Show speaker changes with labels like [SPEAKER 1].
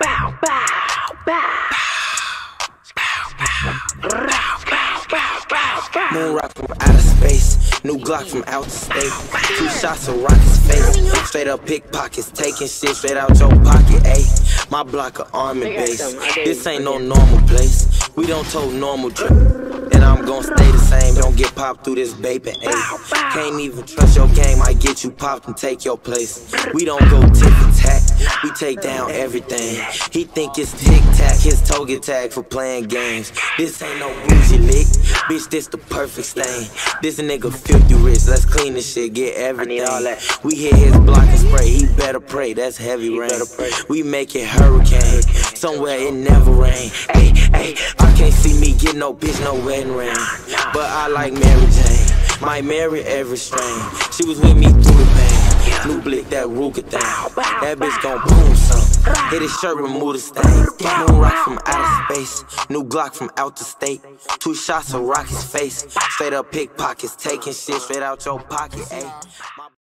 [SPEAKER 1] bow.
[SPEAKER 2] Moon rock from outer space, new Glock from outer space. Two shots of rocket's face, straight up pickpockets, taking shit straight out your pocket. Ayy, my block of army base. This ain't no normal place. We don't tote normal drip. I'm gon' stay the same, don't get popped through this vaping. Ayy, can't even trust your game, I get you popped and take your place. We don't go tick tack, we take down everything. He think it's tic tac, his toe get tagged for playing games. This ain't no bougie lick, bitch, this the perfect stain. This nigga filthy rich, let's clean this shit, get everything.
[SPEAKER 1] all that.
[SPEAKER 2] We hit his block and spray, he better pray, that's heavy rain. We make it hurricane, somewhere it never rain. Ay, ay, I can't see me get no bitch, no wedding ring. But I like Mary Jane, might marry every strain. She was with me through the pain. New blick, that Ruger thing. That bitch gon' boom some. Hit his shirt, remove the stain. Moon rock from outer space. New Glock from outer state. Two shots of rock his face. Straight up pickpockets, taking shit straight out your pocket. Ayy.